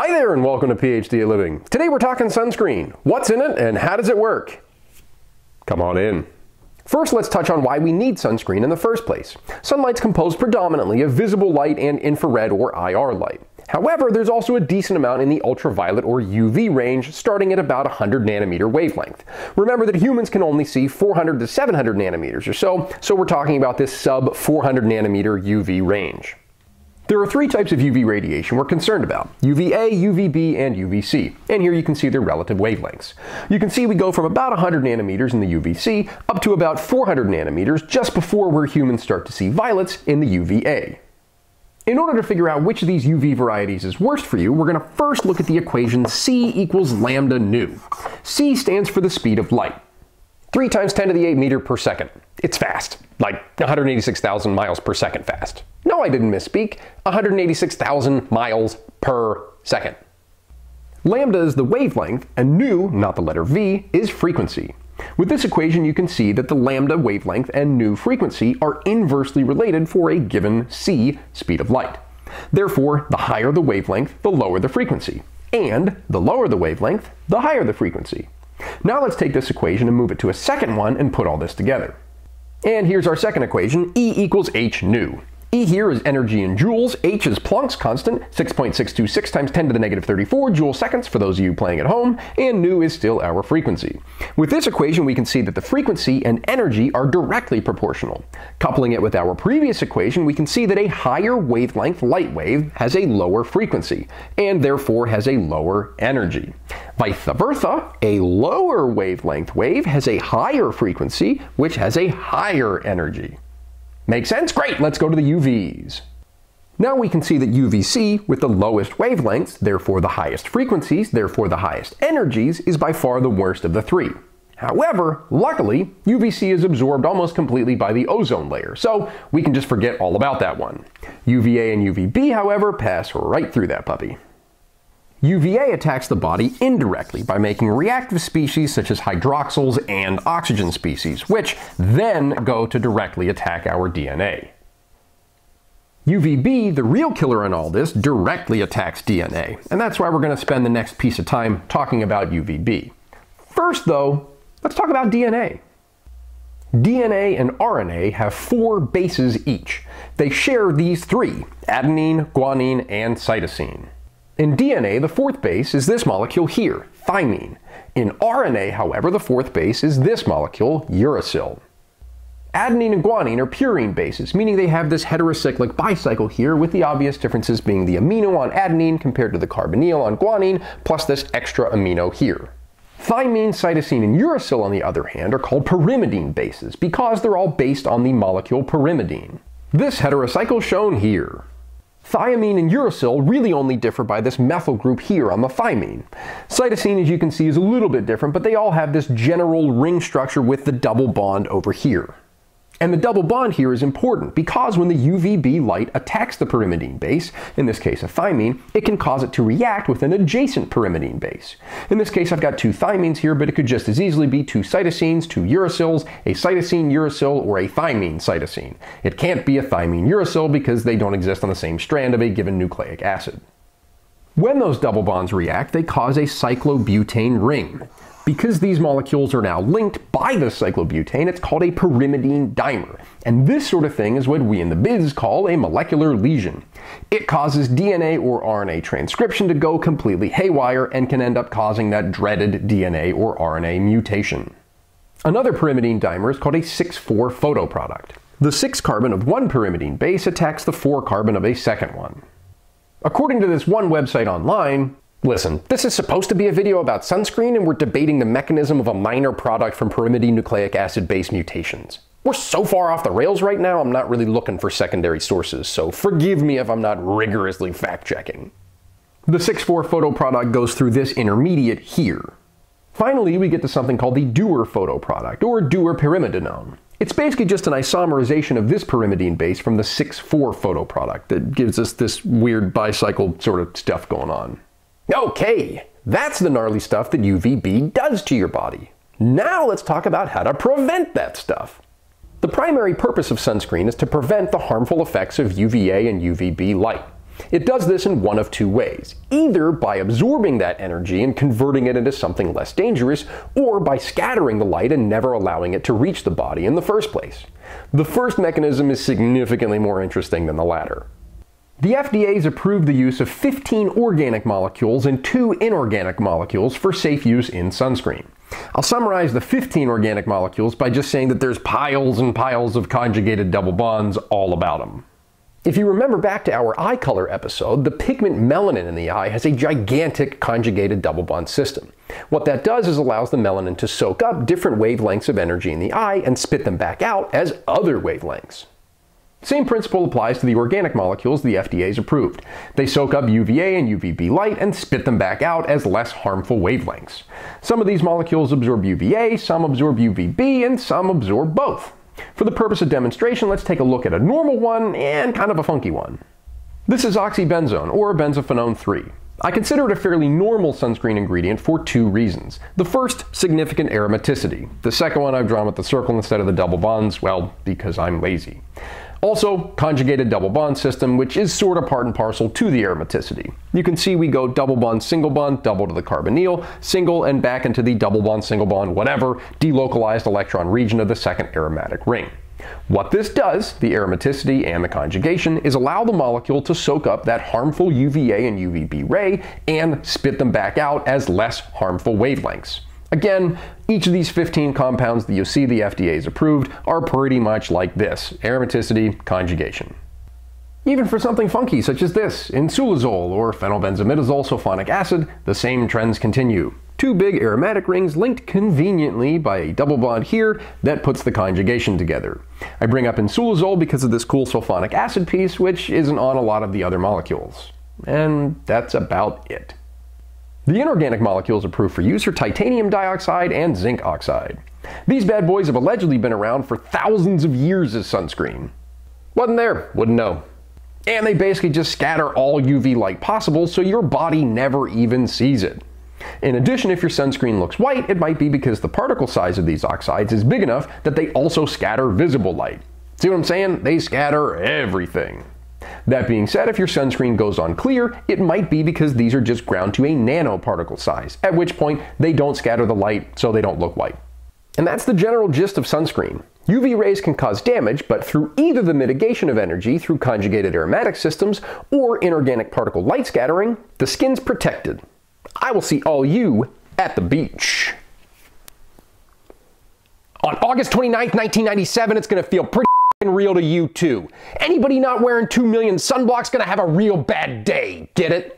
Hi there and welcome to PhD Living. Today we're talking sunscreen. What's in it and how does it work? Come on in. First, let's touch on why we need sunscreen in the first place. Sunlight's composed predominantly of visible light and infrared or IR light. However, there's also a decent amount in the ultraviolet or UV range starting at about 100 nanometer wavelength. Remember that humans can only see 400 to 700 nanometers or so, so we're talking about this sub 400 nanometer UV range. There are three types of UV radiation we're concerned about, UVA, UVB, and UVC, and here you can see their relative wavelengths. You can see we go from about 100 nanometers in the UVC up to about 400 nanometers just before where humans start to see violets in the UVA. In order to figure out which of these UV varieties is worst for you, we're going to first look at the equation C equals lambda nu. C stands for the speed of light. 3 times 10 to the 8 meter per second. It's fast, like 186,000 miles per second fast. No, I didn't misspeak. 186,000 miles per second. Lambda is the wavelength, and nu, not the letter v, is frequency. With this equation, you can see that the lambda wavelength and nu frequency are inversely related for a given c speed of light. Therefore, the higher the wavelength, the lower the frequency. And the lower the wavelength, the higher the frequency. Now let's take this equation and move it to a second one and put all this together. And here's our second equation, E equals h nu. E here is energy in joules, H is Planck's constant, 6.626 times 10 to the negative 34 joule seconds for those of you playing at home, and nu is still our frequency. With this equation we can see that the frequency and energy are directly proportional. Coupling it with our previous equation we can see that a higher wavelength light wave has a lower frequency, and therefore has a lower energy. Vice versa, a lower wavelength wave has a higher frequency, which has a higher energy. Make sense? Great, let's go to the UVs. Now we can see that UVC, with the lowest wavelengths, therefore the highest frequencies, therefore the highest energies, is by far the worst of the three. However, luckily, UVC is absorbed almost completely by the ozone layer, so we can just forget all about that one. UVA and UVB, however, pass right through that puppy. UVA attacks the body indirectly by making reactive species such as hydroxyls and oxygen species, which then go to directly attack our DNA. UVB, the real killer in all this, directly attacks DNA, and that's why we're going to spend the next piece of time talking about UVB. First, though, let's talk about DNA. DNA and RNA have four bases each. They share these three adenine, guanine, and cytosine. In DNA, the fourth base is this molecule here, thymine. In RNA, however, the fourth base is this molecule, uracil. Adenine and guanine are purine bases, meaning they have this heterocyclic bicycle here, with the obvious differences being the amino on adenine compared to the carbonyl on guanine, plus this extra amino here. Thymine, cytosine, and uracil, on the other hand, are called pyrimidine bases because they're all based on the molecule pyrimidine. This heterocycle shown here. Thymine and uracil really only differ by this methyl group here on the thymine. Cytosine, as you can see, is a little bit different, but they all have this general ring structure with the double bond over here. And the double bond here is important because when the UVB light attacks the pyrimidine base, in this case a thymine, it can cause it to react with an adjacent pyrimidine base. In this case I've got two thymines here, but it could just as easily be two cytosines, two uracils, a cytosine uracil, or a thymine cytosine. It can't be a thymine uracil because they don't exist on the same strand of a given nucleic acid. When those double bonds react, they cause a cyclobutane ring. Because these molecules are now linked by the cyclobutane, it's called a pyrimidine dimer. And this sort of thing is what we in the biz call a molecular lesion. It causes DNA or RNA transcription to go completely haywire and can end up causing that dreaded DNA or RNA mutation. Another pyrimidine dimer is called a 6,4 photoproduct. The 6 carbon of one pyrimidine base attacks the 4 carbon of a second one. According to this one website online, Listen, this is supposed to be a video about sunscreen and we're debating the mechanism of a minor product from pyrimidine nucleic acid base mutations. We're so far off the rails right now, I'm not really looking for secondary sources, so forgive me if I'm not rigorously fact checking. The 6,4 photoproduct goes through this intermediate here. Finally, we get to something called the Dewar photo product, or Dewar pyrimidinone. It's basically just an isomerization of this pyrimidine base from the 6,4 photoproduct that gives us this weird bicycle sort of stuff going on. Okay, that's the gnarly stuff that UVB does to your body. Now let's talk about how to prevent that stuff. The primary purpose of sunscreen is to prevent the harmful effects of UVA and UVB light. It does this in one of two ways either by absorbing that energy and converting it into something less dangerous, or by scattering the light and never allowing it to reach the body in the first place. The first mechanism is significantly more interesting than the latter. The FDA has approved the use of 15 organic molecules and 2 inorganic molecules for safe use in sunscreen. I'll summarize the 15 organic molecules by just saying that there's piles and piles of conjugated double bonds all about them. If you remember back to our eye color episode, the pigment melanin in the eye has a gigantic conjugated double bond system. What that does is allows the melanin to soak up different wavelengths of energy in the eye and spit them back out as other wavelengths. Same principle applies to the organic molecules the FDA has approved. They soak up UVA and UVB light and spit them back out as less harmful wavelengths. Some of these molecules absorb UVA, some absorb UVB, and some absorb both. For the purpose of demonstration, let's take a look at a normal one and kind of a funky one. This is oxybenzone, or benzophenone 3. I consider it a fairly normal sunscreen ingredient for two reasons. The first, significant aromaticity. The second one I've drawn with the circle instead of the double bonds, well, because I'm lazy. Also, conjugated double bond system, which is sort of part and parcel to the aromaticity. You can see we go double bond, single bond, double to the carbonyl, single, and back into the double bond, single bond, whatever, delocalized electron region of the second aromatic ring. What this does, the aromaticity and the conjugation, is allow the molecule to soak up that harmful UVA and UVB ray and spit them back out as less harmful wavelengths. Again, each of these 15 compounds that you see the FDA has approved are pretty much like this aromaticity conjugation. Even for something funky such as this, ensulizole or phenylbenzimidazole sulfonic acid, the same trends continue. Two big aromatic rings linked conveniently by a double bond here that puts the conjugation together. I bring up ensulizole because of this cool sulfonic acid piece, which isn't on a lot of the other molecules. And that's about it. The inorganic molecules approved for use are titanium dioxide and zinc oxide. These bad boys have allegedly been around for thousands of years as sunscreen. Wasn't there, wouldn't know. And they basically just scatter all UV light possible so your body never even sees it. In addition, if your sunscreen looks white, it might be because the particle size of these oxides is big enough that they also scatter visible light. See what I'm saying? They scatter everything. That being said, if your sunscreen goes on clear, it might be because these are just ground to a nanoparticle size, at which point they don't scatter the light so they don't look white. And that's the general gist of sunscreen. UV rays can cause damage, but through either the mitigation of energy through conjugated aromatic systems or inorganic particle light scattering, the skin's protected. I will see all you at the beach. On August 29th, 1997, it's going to feel pretty real to you too. Anybody not wearing 2 million sunblocks gonna have a real bad day, get it?